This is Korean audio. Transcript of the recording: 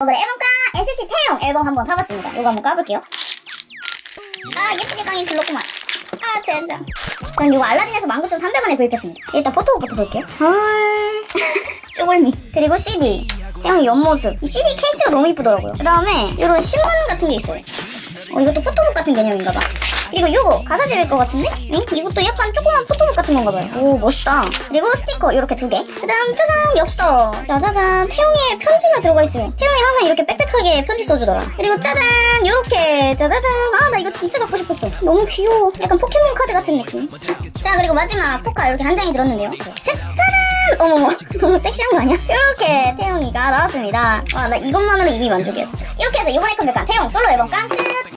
오늘의 앨범깡 NCT 태용 앨범 한번 사봤습니다. 이거 한번 까볼게요. 아 예쁘게 까긴 글렀구만. 아 젠장. 전 이거 알라딘에서 19,300원에 구입했습니다. 일단 포토북부터 볼게요. 헐. 쪼꼬미. 그리고 CD. 태용이 옆모습. 이 CD 케이스가 너무 이쁘더라고요. 그 다음에 이런 신문 같은 게 있어요. 어 이것도 포토북 같은 개념인가 봐. 그리고 이거 가사집일 것 같은데? 응? 이것도 약간 조그만 포토북 같은 건가 봐요. 오 멋있다. 그리고 스티커 이렇게 두 개. 그다음 짜잔 엽서. 짜자잔 태용이의 편지가 들어가 있어요. 태용이 항상 이렇게 빽빽하게 편지 써주더라. 그리고 짜잔 이렇게 짜자잔 아 나 이거 진짜 갖고 싶었어. 너무 귀여워. 약간 포켓몬 카드 같은 느낌. 자 그리고 마지막 포카 이렇게 한 장이 들었는데요. 셋 짜잔 어머머 너무 섹시한 거 아니야? 이렇게 태용이가 나왔습니다. 와 나 이것만으로 이미 만족이었어. 이렇게 해서 이번에 컴백한 태용 솔로 앨범 깡 끝.